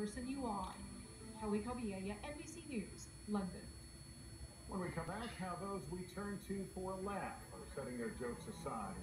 person you are. Kelly Cobiella, NBC News, London. When we come back, how those we turn to for a laugh are setting their jokes aside.